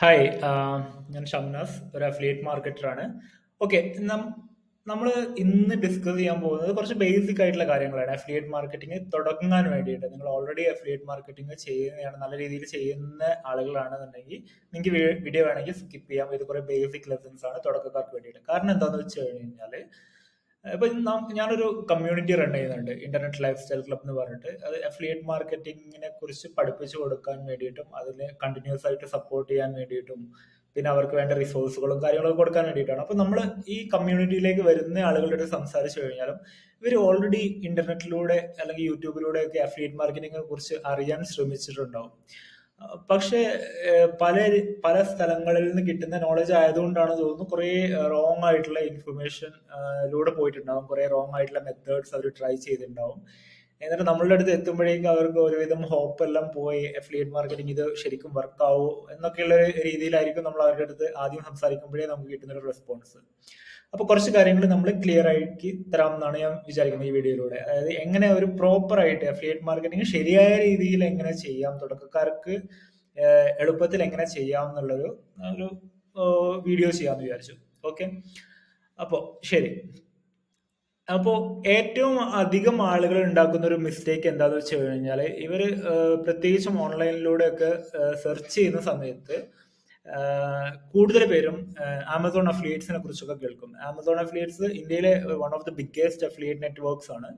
Hi ഞാൻ ഷംനാസ് ഒരു affiliate മാർക്കറ്ററാണ് okay നമ്മൾ ഇന്ന് ഡിസ്കസ് ചെയ്യാൻ പോകുന്നത് കുറച്ച് ബേസിക് ആയിട്ടുള്ള കാര്യങ്ങളാണ്. അഫിലിയേറ്റ് മാർക്കറ്റിംഗ് തുടങ്ങാൻ വേണ്ടിയിട്ട്. നിങ്ങൾ ഓൾറെഡി അഫിലിയേറ്റ് മാർക്കറ്റിംഗ് ചെയ്യുന്നതാണ് നല്ല രീതിയിൽ ചെയ്യുന്ന ആളുകളാണെന്നുണ്ടെങ്കിൽ നിങ്ങൾക്ക് വീഡിയോ വേണമെങ്കിൽ സ്കിപ്പ് ചെയ്യാം. ഇത് കുറേ ബേസിക് ലെസൺസ് ആണ് തുടക്കക്കാർക്ക് വേണ്ടിയിട്ട്. കാരണം എന്താണെന്ന് വെച്ച് കഴിഞ്ഞാൽ ഇപ്പൊ നാം- ഞാനൊരു കമ്മ്യൂണിറ്റി റൺ ചെയ്യുന്നുണ്ട്. ഇന്റർനെറ്റ് ലൈഫ് സ്റ്റൈൽ ക്ലബ് എന്ന് പറഞ്ഞിട്ട്. അത് അഫിലിയേറ്റ് മാർക്കറ്റിങ്ങിനെ കുറിച്ച് പഠിപ്പിച്ചു കൊടുക്കാൻ വേണ്ടിയിട്ടും അതിനെ കണ്ടിന്യൂസ് ആയിട്ട് സപ്പോർട്ട് ചെയ്യാൻ വേണ്ടിയിട്ടും പിന്നെ അവർക്ക് വേണ്ട റിസോഴ്സുകളും കാര്യങ്ങളൊക്കെ കൊടുക്കാൻ വേണ്ടിയിട്ടാണ്. അപ്പൊ നമ്മൾ ഈ കമ്മ്യൂണിറ്റിയിലേക്ക് വരുന്ന ആളുകളുടെ സംസാരിച്ചു കഴിഞ്ഞാലും ഇവർ ഓൾറെഡി ഇന്റർനെറ്റിലൂടെ അല്ലെങ്കിൽ യൂട്യൂബിലൂടെ ഒക്കെ അഫിലിയേറ്റ് മാർക്കറ്റിങ്ങിനെ കുറിച്ച് അറിയാൻ ശ്രമിച്ചിട്ടുണ്ടാവും. പക്ഷേ പല പല സ്ഥലങ്ങളിൽ നിന്ന് കിട്ടുന്ന നോളജ് ആയതുകൊണ്ടാണ് തോന്നുന്നു കുറേ റോങ് ആയിട്ടുള്ള ഇൻഫർമേഷൻ ലൂടെ പോയിട്ടുണ്ടാവും. കുറേ റോങ് ആയിട്ടുള്ള മെത്തേഡ്സ് അവർ ട്രൈ ചെയ്തിട്ടുണ്ടാവും. എന്നിട്ട് നമ്മളുടെ അടുത്ത് എത്തുമ്പോഴേക്കും അവർക്ക് ഒരുവിധം ഹോപ്പ് എല്ലാം പോയി അഫിലിയേറ്റ് മാർക്കറ്റിംഗ് ഇത് ശരിക്കും വർക്ക് ആവോ എന്നൊക്കെയുള്ള രീതിയിലായിരിക്കും നമ്മൾ അവരുടെ അടുത്ത് ആദ്യം സംസാരിക്കുമ്പോഴേ നമുക്ക് കിട്ടുന്ന ഒരു റെസ്പോൺസ് അപ്പൊ കുറച്ച് കാര്യങ്ങൾ നമ്മൾ ക്ലിയർ ആക്കി തരാം എന്നാണ് ഞാൻ വിചാരിക്കുന്നത് ഈ വീഡിയോയിലൂടെ. അതായത് എങ്ങനെ ഒരു പ്രോപ്പർ ആയിട്ട് അഫിലിയേറ്റ് മാർക്കറ്റിംഗ് ശരിയായ രീതിയിൽ എങ്ങനെ ചെയ്യാം തുടക്കക്കാർക്ക് എളുപ്പത്തിൽ എങ്ങനെ ചെയ്യാം എന്നുള്ളൊരു ഒരു വീഡിയോ ചെയ്യാമെന്ന് വിചാരിച്ചു. ഓക്കെ അപ്പോൾ ശരി. അപ്പോൾ ഏറ്റവും അധികം ആളുകൾ ഉണ്ടാക്കുന്ന ഒരു മിസ്റ്റേക്ക് എന്താന്ന് വെച്ച് കഴിഞ്ഞാൽ ഇവർ പ്രത്യേകിച്ചും ഓൺലൈനിലൂടെ ഒക്കെ സെർച്ച് ചെയ്യുന്ന സമയത്ത് കൂടുതൽ പേരും ആമസോൺ അഫിലിയേറ്റ്സിനെ കുറിച്ചൊക്കെ കേൾക്കും. ആമസോൺ അഫിലിയേറ്റ്സ് ഇന്ത്യയിലെ one of the biggest affiliate networks ആണ്.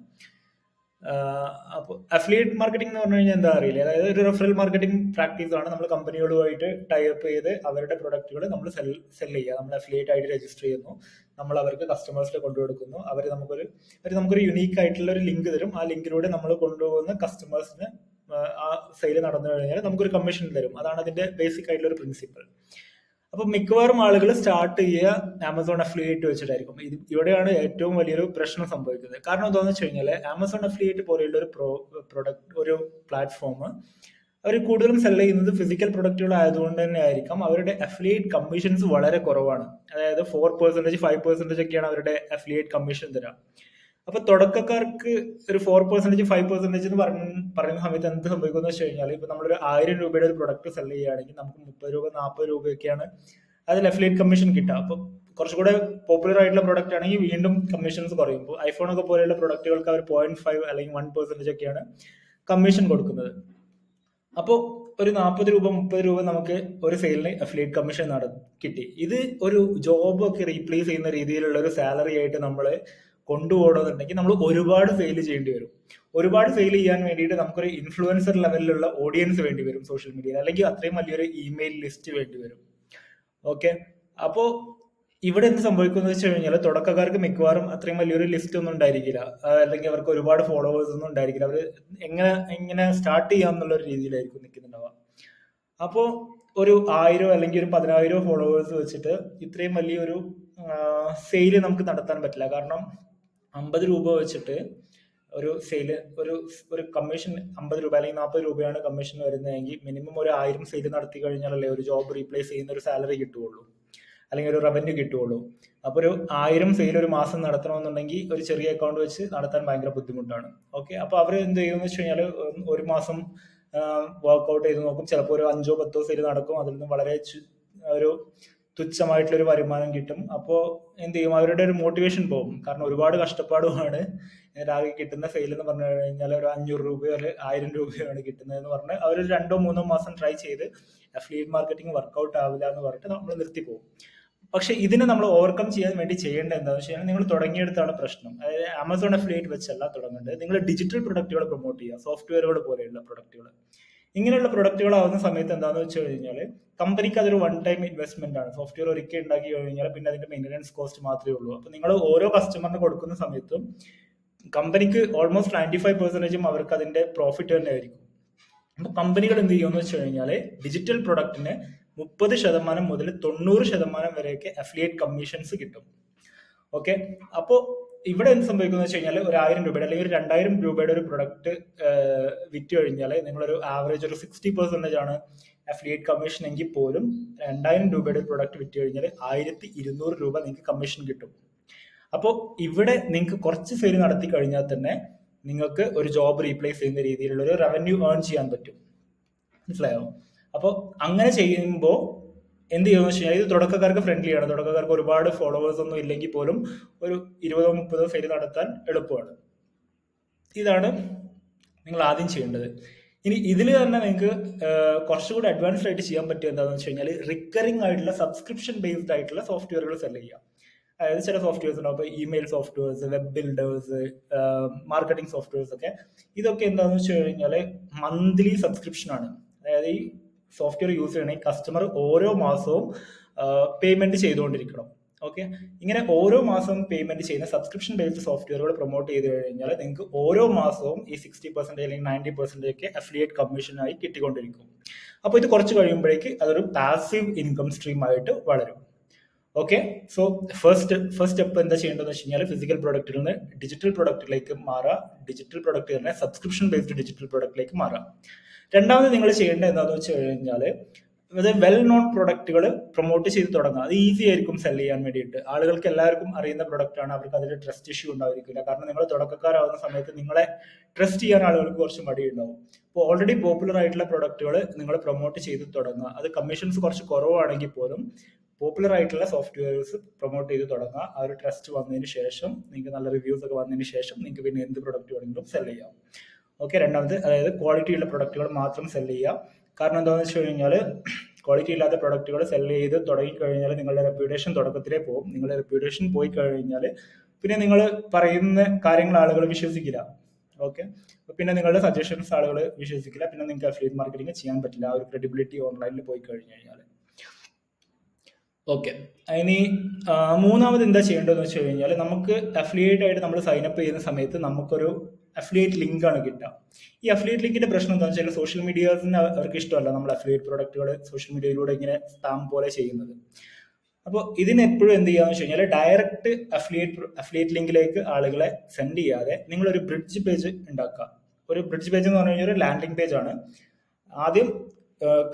അപ്പോൾ അഫിലിയേറ്റ് മാർക്കറ്റിംഗ് എന്ന് പറഞ്ഞു കഴിഞ്ഞാൽ എന്താ അറിയില്ല. അതായത് ഒരു റെഫറൽ മാർക്കറ്റിംഗ് പ്രാക്ടീസ് ആണ് നമ്മൾ കമ്പനികളുമായിട്ട് ടൈപ്പ് ചെയ്ത് അവരുടെ പ്രൊഡക്റ്റുകൾ നമ്മൾ സെൽ സെൽ ചെയ്യുക. നമ്മൾ അഫിലിയേറ്റ് ആയിട്ട് രജിസ്റ്റർ ചെയ്യുന്നു. നമ്മൾ അവർക്ക് കസ്റ്റമേഴ്സിനെ കൊണ്ടുകൊടുക്കുന്നു. അവർ നമുക്കൊരു അവർ നമുക്കൊരു യുണീക്ക് ആയിട്ടുള്ള ഒരു ലിങ്ക് തരും. ആ ലിങ്കിലൂടെ നമ്മൾ കൊണ്ടുപോകുന്ന കസ്റ്റമേഴ്സിന് ആ സെയിൽ നടന്നു കഴിഞ്ഞാൽ നമുക്കൊരു കമ്മീഷൻ തരും. അതാണ് അതിന്റെ ബേസിക് ആയിട്ടുള്ള ഒരു പ്രിൻസിപ്പൾ അപ്പൊ മിക്കവാറും ആളുകൾ സ്റ്റാർട്ട് ചെയ്യുക ആമസോൺ അഫ്ലിയേറ്റ് വെച്ചിട്ടായിരിക്കും. ഇത് ഇവിടെയാണ് ഏറ്റവും വലിയൊരു പ്രശ്നം സംഭവിക്കുന്നത്. കാരണം എന്താണെന്ന് വെച്ച് കഴിഞ്ഞാൽ ആമസോൺ അഫ്ലിയേറ്റ് പോലെയുള്ള ഒരു പ്രോ പ്രൊഡക്റ്റ് ഒരു പ്ലാറ്റ്ഫോം അവർ കൂടുതലും സെൽ ചെയ്യുന്നത് ഫിസിക്കൽ പ്രൊഡക്റ്റുകൾ ആയതുകൊണ്ട് തന്നെ ആയിരിക്കാം. അവരുടെ അഫിലിയേറ്റ് കമ്മീഷൻസ് വളരെ കുറവാണ്. അതായത് ഫോർ പെർസെന്റേജ് ഫൈവ് പെർസെന്റേജ് ഒക്കെയാണ് അവരുടെ അഫിലിയേറ്റ് കമ്മീഷൻ തരാം. അപ്പൊ തുടക്കക്കാർക്ക് ഒരു ഫോർ പെർസെന്റേജ് ഫൈവ് പെർസെന്റേജ് എന്ന് പറഞ്ഞ പറയുന്ന സമയത്ത് എന്ത് സംഭവിക്കുന്നു വെച്ച് കഴിഞ്ഞാൽ ഇപ്പൊ നമ്മളൊരു ആയിരം രൂപയുടെ ഒരു പ്രൊഡക്റ്റ് സെൽ ചെയ്യുകയാണെങ്കിൽ നമുക്ക് മുപ്പത് രൂപ നാൽപ്പത് രൂപയൊക്കെയാണ് അതിൽ അഫിലിയേറ്റ് കമ്മീഷൻ കിട്ടുക. അപ്പൊ കുറച്ചുകൂടെ പോപ്പുലർ ആയിട്ടുള്ള പ്രൊഡക്റ്റ് ആണെങ്കിൽ വീണ്ടും കമ്മീഷൻസ് കുറയും. ഐഫോൺ ഒക്കെ പോലെയുള്ള പ്രൊഡക്റ്റുകൾക്ക് അവർ പോയിന്റ് ഫൈവ് അല്ലെങ്കിൽ വൺ പെർസെന്റേജ് ഒക്കെയാണ് കമ്മീഷൻ കൊടുക്കുന്നത്. അപ്പോൾ ഒരു നാൽപ്പത് രൂപ മുപ്പത് രൂപ നമുക്ക് ഒരു സെയിലിന് അഫിലിയേറ്റ് കമ്മീഷൻ നട കിട്ടി. ഇത് ഒരു ജോബ് ഒക്കെ റീപ്ലേസ് ചെയ്യുന്ന രീതിയിലുള്ള ഒരു സാലറി ആയിട്ട് നമ്മൾ കൊണ്ടുപോകണമെന്നുണ്ടെങ്കിൽ നമ്മൾ ഒരുപാട് സെയിൽ ചെയ്യേണ്ടി വരും. ഒരുപാട് സെയിൽ ചെയ്യാൻ വേണ്ടിയിട്ട് നമുക്കൊരു ഇൻഫ്ലുവൻസർ ലെവലിലുള്ള ഓഡിയൻസ് വേണ്ടി വരും സോഷ്യൽ മീഡിയയിൽ അല്ലെങ്കിൽ അത്രയും വലിയൊരു ഇമെയിൽ ലിസ്റ്റ് വേണ്ടി വരും. ഓക്കെ അപ്പോ ഇവിടെ എന്ത് സംഭവിക്കുന്നത് വെച്ച് കഴിഞ്ഞാൽ തുടക്കക്കാർക്ക് മിക്കവാറും അത്രയും വലിയൊരു ലിസ്റ്റ് ഒന്നും ഉണ്ടായിരിക്കില്ല. അല്ലെങ്കിൽ അവർക്ക് ഒരുപാട് ഫോളോവേഴ്സ് ഒന്നും ഉണ്ടായിരിക്കില്ല. അവർ എങ്ങനെ എങ്ങനെ സ്റ്റാർട്ട് ചെയ്യാം എന്നുള്ള ഒരു രീതിയിലായിരിക്കും നിൽക്കുന്നുണ്ടാവുക. അപ്പോൾ ഒരു ആയിരം അല്ലെങ്കിൽ ഒരു പതിനായിരം ഫോളോവേഴ്സ് വെച്ചിട്ട് ഇത്രയും വലിയൊരു സെയിൽ നമുക്ക് നടത്താൻ പറ്റില്ല. കാരണം അമ്പത് രൂപ വെച്ചിട്ട് ഒരു സെയിൽ ഒരു ഒരു കമ്മീഷൻ അമ്പത് രൂപ അല്ലെങ്കിൽ നാൽപ്പത് രൂപയാണ് കമ്മീഷൻ വരുന്നതെങ്കിൽ മിനിമം ഒരു ആയിരം സെയിൽ നടത്തി കഴിഞ്ഞാലല്ലേ ഒരു ജോബ് റീപ്ലേസ് ചെയ്യുന്ന ഒരു സാലറി കിട്ടുകയുള്ളൂ. അല്ലെങ്കിൽ ഒരു റവന്യൂ കിട്ടുകയുള്ളൂ. അപ്പോൾ ഒരു ആയിരം സെയിൽ ഒരു മാസം നടത്തണമെന്നുണ്ടെങ്കിൽ ഒരു ചെറിയ അക്കൗണ്ട് വെച്ച് നടത്താൻ ഭയങ്കര ബുദ്ധിമുട്ടാണ്. ഓക്കെ അപ്പോൾ അവർ എന്ത് ചെയ്യുമെന്ന് വെച്ച് കഴിഞ്ഞാൽ ഒരു മാസം വർക്ക്ഔട്ട് ചെയ്ത് നോക്കും. ചിലപ്പോൾ ഒരു അഞ്ചോ പത്തോ സെയിൽ നടക്കും. അതിൽ നിന്ന് വളരെ ഒരു തുച്ഛമായിട്ടുള്ള ഒരു വരുമാനം കിട്ടും. അപ്പോൾ എന്ത് ചെയ്യും? അവരുടെ ഒരു മോട്ടിവേഷൻ പോകും. കാരണം ഒരുപാട് കഷ്ടപ്പാടുമാണ് രാവിലെ കിട്ടുന്ന സെയിൽ എന്ന് പറഞ്ഞു കഴിഞ്ഞാൽ ഒരു അഞ്ഞൂറ് രൂപയോ ഒരു ആയിരം രൂപയോ ആണ് കിട്ടുന്നത് എന്ന് പറഞ്ഞ് അവർ രണ്ടോ മൂന്നോ മാസം ട്രൈ ചെയ്ത് അഫിലിയേറ്റ് മാർക്കറ്റിംഗ് വർക്കൗട്ട് ആവില്ല എന്ന് പറഞ്ഞിട്ട് നമ്മൾ നിർത്തി പോകും പക്ഷെ ഇതിനെ നമ്മൾ ഓവർകം ചെയ്യാൻ വേണ്ടി ചെയ്യേണ്ടത് എന്താണെന്ന് വെച്ച് കഴിഞ്ഞാൽ നിങ്ങൾ തുടങ്ങിയെടുത്താണ് പ്രശ്നം. അതായത് ആമസോൺ അഫിലിയേറ്റ് വെച്ചല്ല തുടങ്ങേണ്ടത്. നിങ്ങൾ ഡിജിറ്റൽ പ്രൊഡക്റ്റുകൾ പ്രൊമോട്ട് ചെയ്യുക സോഫ്റ്റ്വെയറുകൾ പോലെയുള്ള പ്രൊഡക്റ്റുകൾ ഇങ്ങനെയുള്ള പ്രൊഡക്റ്റുകൾ ആവുന്ന സമയത്ത് എന്താണെന്ന് വെച്ച് കഴിഞ്ഞാൽ കമ്പനിക്ക് അതൊരു വൺ ടൈം ഇൻവെസ്റ്റ്മെന്റ് ആണ്. സോഫ്റ്റ്വെയർ ഒരിക്കൽ ഉണ്ടാക്കി കഴിഞ്ഞാൽ പിന്നെ അതിന്റെ മെയിന്റനൻസ് കോസ്റ്റ് മാത്രമേ ഉള്ളൂ. അപ്പൊ നിങ്ങൾ ഓരോ കസ്റ്റമറിന് കൊടുക്കുന്ന സമയത്തും കമ്പനിക്ക് ഓൾമോസ്റ്റ് നയന്റി ഫൈവ് പെർസെന്റേജും അവർക്ക് അതിന്റെ പ്രോഫിറ്റ് തന്നെ ആയിരിക്കും. അപ്പൊ കമ്പനികൾ എന്ത് ചെയ്യുമെന്ന് വെച്ച് കഴിഞ്ഞാൽ ഡിജിറ്റൽ പ്രൊഡക്റ്റിന് മുപ്പത് ശതമാനം മുതൽ തൊണ്ണൂറ് ശതമാനം വരെയൊക്കെ അഫിലിയേറ്റ് കമ്മീഷൻസ് കിട്ടും. ഓക്കെ അപ്പോൾ ഇവിടെ എന്ത് സംഭവിക്കുന്നത് വെച്ച് കഴിഞ്ഞാൽ ഒരു ആയിരം രൂപയുടെ അല്ലെങ്കിൽ ഒരു രണ്ടായിരം രൂപയുടെ ഒരു പ്രൊഡക്റ്റ് വിറ്റ് കഴിഞ്ഞാൽ നിങ്ങളൊരു ആവറേജ് ഒരു സിക്സ്റ്റി പെർസെന്റേജ് ആണ് അഫിലിയേറ്റ് കമ്മീഷൻ എങ്കിൽ പോലും രണ്ടായിരം രൂപയുടെ ഒരു പ്രൊഡക്റ്റ് വിറ്റ് കഴിഞ്ഞാൽ ആയിരത്തി ഇരുന്നൂറ് രൂപ നിങ്ങൾക്ക് കമ്മീഷൻ കിട്ടും. അപ്പോൾ ഇവിടെ നിങ്ങൾക്ക് കുറച്ച് സെയിൽ നടത്തി കഴിഞ്ഞാൽ തന്നെ നിങ്ങൾക്ക് ഒരു ജോബ് റീപ്ലേസ് ചെയ്യുന്ന രീതിയിലുള്ള ഒരു റവന്യൂ ഏൺ ചെയ്യാൻ പറ്റും. മനസ്സിലായോ? അപ്പോൾ അങ്ങനെ ചെയ്യുമ്പോൾ എന്ത് ചെയ്യുമെന്ന് വെച്ച് കഴിഞ്ഞാൽ ഇത് തുടക്കക്കാർക്ക് ഫ്രണ്ട്ലി ആണ്. തുടക്കക്കാർക്ക് ഒരുപാട് ഫോളോവേഴ്സ് ഒന്നും ഇല്ലെങ്കിൽ പോലും ഒരു ഇരുപതോ മുപ്പതോ സെയിൽ നടത്താൻ എളുപ്പമാണ്. ഇതാണ് നിങ്ങൾ ആദ്യം ചെയ്യേണ്ടത്. ഇനി ഇതിൽ തന്നെ നിങ്ങൾക്ക് കുറച്ചുകൂടി അഡ്വാൻസ്ഡ് ആയിട്ട് ചെയ്യാൻ പറ്റുക എന്താണെന്ന് വെച്ച് കഴിഞ്ഞാൽ റിക്കറിംഗ് ആയിട്ടുള്ള സബ്സ്ക്രിപ്ഷൻ ബേസ്ഡ് ആയിട്ടുള്ള സോഫ്റ്റ്വെയറുകൾ സെൽ ചെയ്യാം അതായത് ചില സോഫ്റ്റ്വെയർസ് ഉണ്ടാവും. ഇപ്പോൾ email softwares web builders marketing softwares ഒക്കെ. ഇതൊക്കെ എന്താണെന്ന് വെച്ച് കഴിഞ്ഞാൽ മന്ത്ലി സബ്സ്ക്രിപ്ഷൻ ആണ്. അതായത് ഈ സോഫ്റ്റ്വെയർ യൂസ് ചെയ്യണമെങ്കിൽ കസ്റ്റമർ ഓരോ മാസവും പേയ്മെന്റ് ചെയ്തുകൊണ്ടിരിക്കണം. ഓക്കെ ഇങ്ങനെ ഓരോ മാസവും പേയ്മെന്റ് ചെയ്യുന്ന സബ്സ്ക്രിപ്ഷൻ ബേസ്ഡ് സോഫ്റ്റ്വെയറുകൾ പ്രൊമോട്ട് ചെയ്ത് കഴിഞ്ഞാൽ നിങ്ങൾക്ക് ഓരോ മാസവും ഈ സിക്സ്റ്റി പെർസെന്റ് അല്ലെങ്കിൽ നയന്റി പെർസെന്റ് ഒക്കെ അഫിലിയേറ്റ് കമ്മീഷനായി കിട്ടിക്കൊണ്ടിരിക്കും. അപ്പോൾ ഇത് കുറച്ച് കഴിയുമ്പോഴേക്ക് അതൊരു പാസീവ് ഇൻകം സ്ട്രീം ആയിട്ട് വളരും. Okay so first first step എന്താ ചെയ്യേണ്ടതെന്ന് വെച്ച് കഴിഞ്ഞാൽ ഫിസിക്കൽ പ്രൊഡക്റ്റിൽ നിന്ന് ഡിജിറ്റൽ പ്രൊഡക്റ്റിലേക്ക് മാറുക. ഡിജിറ്റൽ പ്രൊഡക്റ്റ് തന്നെ സബ്സ്ക്രിപ്ഷൻ ബേസ്ഡ് ഡിജിറ്റൽ പ്രൊഡക്റ്റിലേക്ക് മാറുക. രണ്ടാമത് നിങ്ങൾ ചെയ്യേണ്ടത് എന്താണെന്ന് വെച്ച് കഴിഞ്ഞാൽ അത് വെൽ നോൺ പ്രൊഡക്റ്റുകൾ പ്രൊമോട്ട് ചെയ്ത് തുടങ്ങുക അത് ഈസി ആയിരിക്കും സെൽ ചെയ്യാൻ വേണ്ടിയിട്ട്. ആളുകൾക്ക് എല്ലാവർക്കും അറിയുന്ന പ്രൊഡക്റ്റ് ആണ് അവർക്ക് അതിൽ ട്രസ്റ്റ് ഇഷ്യൂ ഉണ്ടായിരിക്കില്ല. കാരണം നിങ്ങൾ തുടക്കക്കാരാവുന്ന സമയത്ത് നിങ്ങളെ ട്രസ്റ്റ് ചെയ്യാൻ ആളുകൾക്ക് കുറച്ച് മടിയുണ്ടാവും. അപ്പോൾ ഓൾറെഡി പോപ്പുലർ ആയിട്ടുള്ള പ്രൊഡക്റ്റുകൾ നിങ്ങൾ പ്രൊമോട്ട് ചെയ്ത് തുടങ്ങുക. അത് കമ്മീഷൻസ് കുറച്ച് കുറവാണെങ്കിൽ പോലും പോപ്പുലർ ആയിട്ടുള്ള സോഫ്റ്റ്വെയർസ് പ്രൊമോട്ട് ചെയ്ത് തുടങ്ങുക ആ ഒരു ട്രസ്റ്റ് വന്നതിന് ശേഷം നിങ്ങൾക്ക് നല്ല റിവ്യൂസ് ഒക്കെ വന്നതിന് ശേഷം നിങ്ങൾക്ക് പിന്നെ എന്ത് പ്രൊഡക്റ്റ് വേണമെങ്കിലും സെൽ ചെയ്യാം. ഓക്കെ രണ്ടാമത് അതായത് ക്വാളിറ്റി ഉള്ള പ്രൊഡക്റ്റുകൾ മാത്രം സെൽ ചെയ്യുക കാരണം എന്താണെന്ന് വെച്ച് കഴിഞ്ഞാൽ ക്വാളിറ്റി ഇല്ലാത്ത പ്രൊഡക്റ്റുകൾ സെൽ ചെയ്ത് തുടങ്ങി കഴിഞ്ഞാൽ നിങ്ങളുടെ റെപ്യൂട്ടേഷൻ തുടക്കത്തിലേ പോകും. നിങ്ങളുടെ റെപ്യൂട്ടേഷൻ പോയി കഴിഞ്ഞാൽ പിന്നെ നിങ്ങൾ പറയുന്ന കാര്യങ്ങൾ ആളുകൾ വിശ്വസിക്കില്ല. ഓക്കെ പിന്നെ നിങ്ങളുടെ സജഷൻസ് ആളുകൾ വിശ്വസിക്കില്ല. പിന്നെ നിങ്ങൾക്ക് അഫിലിയേറ്റ് മാർക്കറ്റിംഗ് ചെയ്യാൻ പറ്റില്ല. ആ ഒരു ക്രെഡിബിലിറ്റി ഓൺലൈനിൽ പോയി കഴിഞ്ഞു കഴിഞ്ഞാൽ ഓക്കെ ഇനി മൂന്നാമത് എന്താ ചെയ്യേണ്ടതെന്ന് വെച്ച് കഴിഞ്ഞാൽ നമുക്ക് അഫിലിയേറ്റ് ആയിട്ട് നമ്മൾ സൈൻ അപ്പ് ചെയ്യുന്ന സമയത്ത് നമുക്കൊരു അഫിലിയേറ്റ് ലിങ്ക് ആണ് കിട്ടുക. ഈ അഫിലിയേറ്റ് ലിങ്കിന്റെ പ്രശ്നം എന്താണെന്ന് വെച്ചാൽ സോഷ്യൽ മീഡിയാസിന് അവർക്ക് ഇഷ്ടമല്ല നമ്മൾ അഫിലിയേറ്റ് പ്രൊഡക്റ്റുകൾ സോഷ്യൽ മീഡിയയിലൂടെ ഇങ്ങനെ സ്പാം പോലെ ചെയ്യുന്നത്. അപ്പോൾ ഇതിന് എപ്പോഴും എന്ത് ചെയ്യാന്ന് വെച്ച് കഴിഞ്ഞാൽ ഡയറക്റ്റ് അഫിലിയേറ്റ് അഫിലിയേറ്റ് ലിങ്കിലേക്ക് ആളുകളെ സെൻഡ് ചെയ്യാതെ നിങ്ങൾ ഒരു ബ്രിഡ്ജ് പേജ് ഉണ്ടാക്കുക. ഒരു ബ്രിഡ്ജ് പേജ് എന്ന് പറഞ്ഞു കഴിഞ്ഞാൽ ഒരു ലാൻഡിംഗ് പേജ് ആണ്. ആദ്യം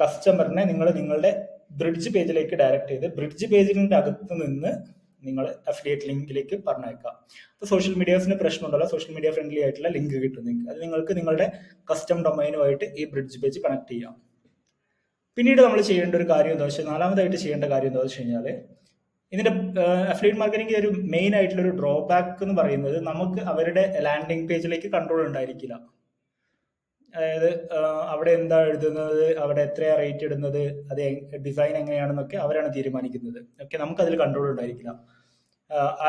കസ്റ്റമറിനെ നിങ്ങൾ നിങ്ങളുടെ ബ്രിഡ്ജ് പേജിലേക്ക് ഡയറക്റ്റ് ചെയ്ത് ബ്രിഡ്ജ് പേജിന്റെ അകത്ത് നിന്ന് നിങ്ങൾ അഫിലിയേറ്റ് ലിങ്കിലേക്ക് പറഞ്ഞേക്കാം അപ്പോൾ സോഷ്യൽ മീഡിയാസിന് പ്രശ്നമുണ്ടല്ലോ. സോഷ്യൽ മീഡിയ ഫ്രണ്ട്ലി ആയിട്ടുള്ള ലിങ്ക് കിട്ടും നിങ്ങൾക്ക് അത് നിങ്ങൾക്ക് നിങ്ങളുടെ കസ്റ്റം ഡൊമൈനുമായിട്ട് ഈ ബ്രിഡ്ജ് പേജ് കണക്ട് ചെയ്യാം. പിന്നീട് നമ്മൾ ചെയ്യേണ്ട ഒരു കാര്യം എന്താ വെച്ചാൽ നാലാമതായിട്ട് ചെയ്യേണ്ട കാര്യം എന്താ വെച്ച് കഴിഞ്ഞാൽ ഇതിന്റെ അഫിലിയേറ്റ് മാർക്കറ്റിംഗ് ഒരു മെയിൻ ആയിട്ടുള്ള ഒരു ഡ്രോബാക്ക് എന്ന് പറയുന്നത് നമുക്ക് അവരുടെ ലാൻഡിംഗ് പേജിലേക്ക് കൺട്രോൾ ഉണ്ടായിരിക്കില്ല. അതായത് അവിടെ എന്താ എഴുതുന്നത് അവിടെ എത്രയാ റേറ്റ് ഇടുന്നത് അത് ഡിസൈൻ എങ്ങനെയാണെന്നൊക്കെ അവരാണ് തീരുമാനിക്കുന്നത്. ഓക്കെ നമുക്ക് അതിൽ കൺട്രോൾ ഉണ്ടായിരിക്കില്ല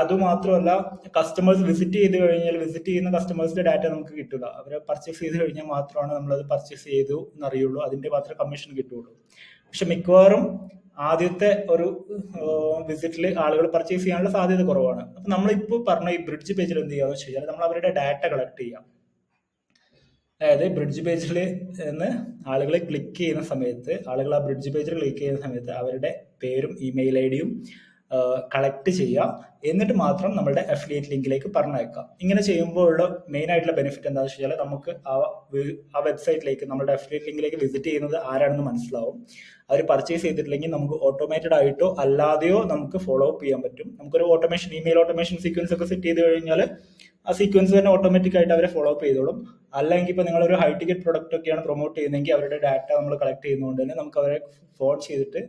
അതുമാത്രമല്ല കസ്റ്റമേഴ്സ് വിസിറ്റ് ചെയ്ത് കഴിഞ്ഞാൽ വിസിറ്റ് ചെയ്യുന്ന കസ്റ്റമേഴ്സിന്റെ ഡാറ്റ നമുക്ക് കിട്ടില്ല അവർ പർച്ചേസ് ചെയ്ത് കഴിഞ്ഞാൽ മാത്രമാണ് നമ്മളത് പർച്ചേസ് ചെയ്തു എന്നറിയുള്ളൂ. അതിന്റെ മാത്രമേ കമ്മീഷൻ കിട്ടുള്ളൂ പക്ഷെ മിക്കവാറും ആദ്യത്തെ ഒരു വിസിറ്റിൽ ആളുകൾ പർച്ചേസ് ചെയ്യാനുള്ള സാധ്യത കുറവാണ്. അപ്പൊ നമ്മളിപ്പോൾ പറഞ്ഞ ഈ ബ്രിഡ്ജ് പേജിൽ എന്ത് ചെയ്യാന്ന് വെച്ച് കഴിഞ്ഞാൽ നമ്മൾ അവരുടെ ഡാറ്റ കളക്ട് ചെയ്യാം. അതായത് ബ്രിഡ്ജ് പേജിൽ നിന്ന് ആളുകൾ ക്ലിക്ക് ചെയ്യുന്ന സമയത്ത് ആളുകൾ ആ ബ്രിഡ്ജ് പേജിൽ ക്ലിക്ക് ചെയ്യുന്ന സമയത്ത് അവരുടെ പേരും ഇമെയിൽ ഐ ഡിയും കളക്ട് ചെയ്യാം. എന്നിട്ട് മാത്രം നമ്മുടെ അഫിലിയേറ്റ് ലിങ്കിലേക്ക് പറഞ്ഞേക്കാം ഇങ്ങനെ ചെയ്യുമ്പോഴുള്ള മെയിൻ ആയിട്ടുള്ള ബെനിഫിറ്റ് എന്താണെന്ന് വെച്ചാൽ നമുക്ക് ആ ആ വെബ്സൈറ്റിലേക്ക് നമ്മുടെ അഫിലിയേറ്റ് ലിങ്കിലേക്ക് വിസിറ്റ് ചെയ്യുന്നത് ആരാണെന്ന് മനസ്സിലാവും. അവർ പർച്ചേസ് ചെയ്തിട്ടില്ലെങ്കിൽ നമുക്ക് ഓട്ടോമേറ്റഡ് ആയിട്ടോ അല്ലാതെയോ നമുക്ക് ഫോളോ അപ്പ് ചെയ്യാൻ പറ്റും. നമുക്കൊരു ഓട്ടോമേഷൻ ഇമെയിൽ ഓട്ടോമേഷൻ സീക്വൻസ് ഒക്കെ സെറ്റ് ചെയ്ത് കഴിഞ്ഞാൽ ആ സീക്വൻസ് തന്നെ ഓട്ടോമാറ്റിക് ആയിട്ട് അവരെ ഫോളോ അപ്പ് ചെയ്തോളും. അല്ലെങ്കിൽ ഇപ്പോൾ നിങ്ങളൊരു ഹൈ ടിക്കറ്റ് പ്രൊഡക്റ്റ് ഒക്കെയാണ് പ്രൊമോട്ട് ചെയ്യുന്നതെങ്കിൽ അവരുടെ ഡാറ്റ നമ്മൾ കളക്ട് ചെയ്യുന്നതുകൊണ്ട് തന്നെ നമുക്ക് അവരെ ഫോൺ ചെയ്തിട്ട്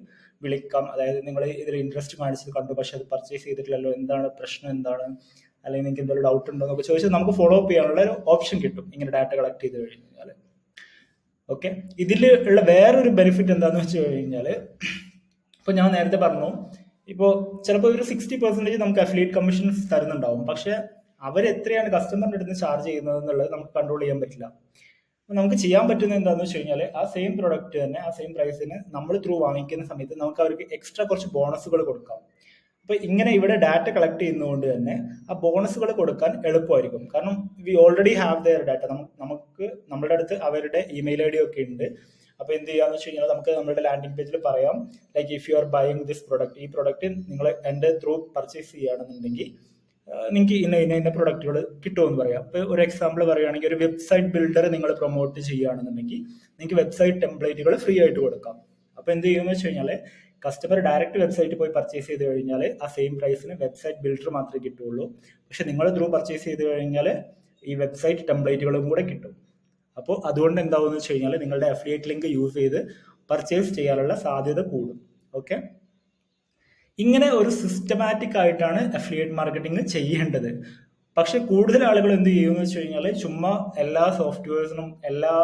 വിളിക്കാം. അതായത് നിങ്ങൾ ഇതിൽ ഇൻട്രസ്റ്റ് കാണിച്ചത് കണ്ടു പക്ഷെ അത് പർച്ചേസ് ചെയ്തിട്ടില്ലല്ലോ എന്താണ് പ്രശ്നം എന്താണ്? അല്ലെങ്കിൽ നിങ്ങൾക്ക് എന്തെങ്കിലും ഡൗട്ട് ഉണ്ടോ എന്നൊക്കെ ചോദിച്ചാൽ നമുക്ക് ഫോളോ അപ്പ് ചെയ്യാനുള്ള ഒരു ഓപ്ഷൻ കിട്ടും ഇങ്ങനെ ഡാറ്റ കളക്ട് ചെയ്ത് കഴിഞ്ഞാൽ ഓക്കെ ഇതിൽ ഉള്ള വേറൊരു ബെനിഫിറ്റ് എന്താണെന്ന് വെച്ച് കഴിഞ്ഞാൽ ഇപ്പോൾ ഞാൻ നേരത്തെ പറഞ്ഞു ഇപ്പോൾ ചിലപ്പോൾ ഒരു സിക്സ്റ്റി പെർസെന്റേജ് നമുക്ക് അഫിലിയേറ്റ് കമ്മീഷൻസ് തരുന്നുണ്ടാവും. പക്ഷെ അവർ എത്രയാണ് കസ്റ്റമറിന്റെ അടുത്ത് ചാർജ് ചെയ്യുന്നത് എന്നുള്ളത് നമുക്ക് കൺട്രോൾ ചെയ്യാൻ പറ്റില്ല. നമുക്ക് ചെയ്യാൻ പറ്റുന്നത് എന്താണെന്ന് വെച്ച് കഴിഞ്ഞാൽ ആ സെയിം പ്രൊഡക്റ്റ് തന്നെ ആ സെയിം പ്രൈസിന് നമ്മൾ ത്രൂ വാങ്ങിക്കുന്ന സമയത്ത് നമുക്ക് അവർക്ക് എക്സ്ട്രാ കുറച്ച് ബോണസുകൾ കൊടുക്കാം. അപ്പൊ ഇങ്ങനെ ഇവിടെ ഡാറ്റ കളക്ട് ചെയ്യുന്നതുകൊണ്ട് തന്നെ ആ ബോണസുകൾ കൊടുക്കാൻ എളുപ്പമായിരിക്കും. കാരണം we already have their data നമുക്ക് നമ്മുടെ അടുത്ത് അവരുടെ ഇമെയിൽ ഐ ഡി ഒക്കെ ഉണ്ട്. അപ്പൊ എന്ത് ചെയ്യാന്ന് വെച്ച് കഴിഞ്ഞാൽ നമുക്ക് നമ്മുടെ ലാൻഡിംഗ് പേജിൽ പറയാം like if you are buying this product ഈ പ്രൊഡക്റ്റ് നിങ്ങൾ എന്റെ ത്രൂ പർച്ചേസ് ചെയ്യുകയാണെന്നുണ്ടെങ്കിൽ നിങ്ങൾക്ക് ഇന്ന ഇന്ന ഇന്ന പ്രൊഡക്റ്റുകൾ കിട്ടുമെന്ന് പറയാം. ഇപ്പോൾ ഒരു എക്സാമ്പിൾ പറയുകയാണെങ്കിൽ ഒരു വെബ്സൈറ്റ് ബിൽഡർ നിങ്ങൾ പ്രൊമോട്ട് ചെയ്യുകയാണെന്നുണ്ടെങ്കിൽ നിങ്ങൾക്ക് വെബ്സൈറ്റ് ടെംപ്ലേറ്റുകൾ ഫ്രീ ആയിട്ട് കൊടുക്കാം. അപ്പോൾ എന്ത് ചെയ്യുമെന്ന് വെച്ച് കഴിഞ്ഞാൽ കസ്റ്റമർ ഡയറക്റ്റ് വെബ്സൈറ്റ് പോയി പർച്ചേസ് ചെയ്ത് കഴിഞ്ഞാൽ ആ സെയിം പ്രൈസിന് വെബ്സൈറ്റ് ബിൽഡർ മാത്രമേ കിട്ടുള്ളൂ പക്ഷെ നിങ്ങൾ ത്രൂ പർച്ചേസ് ചെയ്ത് കഴിഞ്ഞാൽ ഈ വെബ്സൈറ്റ് ടെംപ്ലേറ്റുകളും കൂടെ കിട്ടും. അപ്പോൾ അതുകൊണ്ട് എന്താവുമെന്ന് വെച്ച് കഴിഞ്ഞാൽ നിങ്ങളുടെ അഫിലിയേറ്റ് ലിങ്ക് യൂസ് ചെയ്ത് പർച്ചേസ് ചെയ്യാനുള്ള സാധ്യത കൂടും. ഓക്കെ ഇങ്ങനെ ഒരു സിസ്റ്റമാറ്റിക് ആയിട്ടാണ് അഫിലിയേറ്റ് മാർക്കറ്റിംഗ് ചെയ്യേണ്ടത്. പക്ഷെ കൂടുതൽ ആളുകൾ എന്ത് ചെയ്യുമെന്ന് വെച്ച് കഴിഞ്ഞാൽ ചുമ്മാ എല്ലാ സോഫ്റ്റ്വെയർസിനും എല്ലാ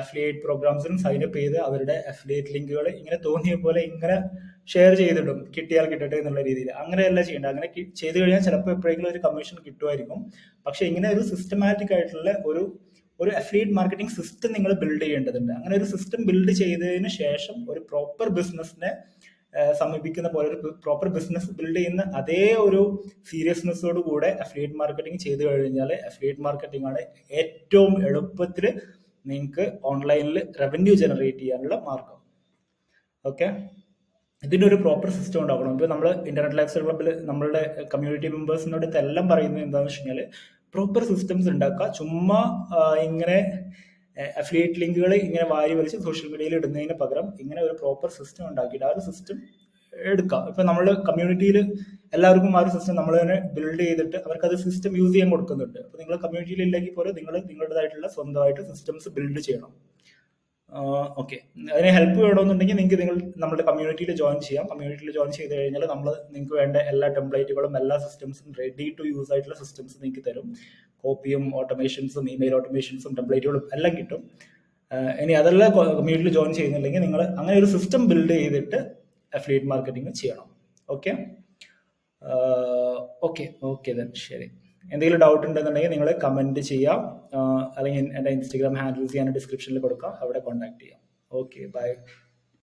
അഫിലിയേറ്റ് പ്രോഗ്രാംസിനും അപ്പ് ചെയ്ത് അവരുടെ അഫിലിയേറ്റ് ലിങ്കുകൾ ഇങ്ങനെ തോന്നിയ പോലെ ഇങ്ങനെ ഷെയർ ചെയ്തിടും. കിട്ടിയാൽ കിട്ടട്ടെ എന്നുള്ള രീതിയിൽ. അങ്ങനെയല്ല ചെയ്യേണ്ടത്. അങ്ങനെ ചെയ്തു കഴിഞ്ഞാൽ ചിലപ്പോൾ എപ്പോഴെങ്കിലും ഒരു കമ്മീഷൻ കിട്ടുമായിരിക്കും. പക്ഷെ ഇങ്ങനെ ഒരു സിസ്റ്റമാറ്റിക് ആയിട്ടുള്ള ഒരു ഒരു അഫിലിയേറ്റ് മാർക്കറ്റിംഗ് സിസ്റ്റം നിങ്ങൾ ബിൽഡ് ചെയ്യേണ്ടതുണ്ട്. അങ്ങനെ ഒരു സിസ്റ്റം ബിൽഡ് ചെയ്തതിന് ശേഷം ഒരു പ്രോപ്പർ ബിസിനസ്സിനെ സമീപിക്കുന്ന പോലെ ഒരു പ്രോപ്പർ ബിസിനസ് ബിൽഡ് ചെയ്യുന്ന അതേ ഒരു സീരിയസ്നെസ്സോട് കൂടെ അഫിലിയേറ്റ് മാർക്കറ്റിംഗ് ചെയ്തു കഴിഞ്ഞാൽ അഫിലിയേറ്റ് മാർക്കറ്റിംഗ് ആണ് ഏറ്റവും എളുപ്പത്തിൽ നിങ്ങൾക്ക് ഓൺലൈനിൽ റവന്യൂ ജനറേറ്റ് ചെയ്യാനുള്ള മാർഗം. ഓക്കെ ഇതിന്റെ ഒരു പ്രോപ്പർ സിസ്റ്റം ഉണ്ടാക്കണം ഇപ്പോൾ നമ്മൾ ഇന്റർനെറ്റ് ലൈഫ് ക്ലബിൽ നമ്മളുടെ കമ്മ്യൂണിറ്റി മെമ്പേഴ്സിനോട് ഇതെല്ലാം പറയുന്നത് എന്താണെന്ന് വെച്ച് കഴിഞ്ഞാൽ പ്രോപ്പർ സിസ്റ്റംസ് ഉണ്ടാക്കുക ചുമ്മാ ഇങ്ങനെ അഫിലിയേറ്റ് ലിങ്കുകൾ ഇങ്ങനെ വാരി വലിച്ച് സോഷ്യൽ മീഡിയയിൽ ഇടുന്നതിന് പകരം ഇങ്ങനെ ഒരു പ്രോപ്പർ സിസ്റ്റം ഉണ്ടാക്കിയിട്ട് ആ ഒരു സിസ്റ്റം എടുക്കാം. ഇപ്പൊ നമ്മൾ കമ്മ്യൂണിറ്റിയിൽ എല്ലാവർക്കും ആ ഒരു സിസ്റ്റം നമ്മൾ തന്നെ ബിൽഡ് ചെയ്തിട്ട് അവർക്ക് അത് സിസ്റ്റം യൂസ് ചെയ്യാൻ കൊടുക്കുന്നുണ്ട്. അപ്പൊ നിങ്ങൾ കമ്മ്യൂണിറ്റിയിൽ ഇല്ലെങ്കിൽ പോലും നിങ്ങൾ നിങ്ങളുടേതായിട്ടുള്ള സ്വന്തമായിട്ട് സിസ്റ്റംസ് ബിൽഡ് ചെയ്യണം. ഓക്കെ അതിന് ഹെൽപ്പ് വേണമെന്നുണ്ടെങ്കിൽ നിങ്ങൾക്ക് നിങ്ങൾ നമ്മുടെ കമ്മ്യൂണിറ്റിയിൽ ജോയിൻ ചെയ്യാം. കമ്മ്യൂണിറ്റിയിൽ ജോയിൻ ചെയ്ത് കഴിഞ്ഞാൽ നമ്മൾ നിങ്ങൾക്ക് വേണ്ട എല്ലാ ടെംപ്ലേറ്റുകളും എല്ലാ സിസ്റ്റംസും റെഡി ടു യൂസ് ആയിട്ടുള്ള സിസ്റ്റംസ് നിങ്ങൾക്ക് തരും. കോപ്പിയും ഓട്ടോമേഷൻസും ഇമെയിൽ ഓട്ടോമേഷൻസും ടെംപ്ലേറ്റുകളും എല്ലാം കിട്ടും. ഇനി അതെല്ലാം കമ്മ്യൂണിറ്റിയിൽ ജോയിൻ ചെയ്യുന്നില്ലെങ്കിൽ നിങ്ങൾ അങ്ങനെ ഒരു സിസ്റ്റം ബിൽഡ് ചെയ്തിട്ട് അഫിലിയേറ്റ് മാർക്കറ്റിംഗ് ചെയ്യണം. ഓക്കെ ഓക്കെ ഓക്കെ ദെൻ ശരി. എന്തെങ്കിലും ഡൗട്ട് ഉണ്ടെന്നുണ്ടെങ്കിൽ നിങ്ങൾ കമന്റ് ചെയ്യാം. അല്ലെങ്കിൽ എന്റെ ഇൻസ്റ്റഗ്രാം ഹാൻഡിൽസ് ഞാൻ ഡിസ്ക്രിപ്ഷനിൽ കൊടുക്കാം. അവിടെ കോൺടാക്ട് ചെയ്യാം. Okay bye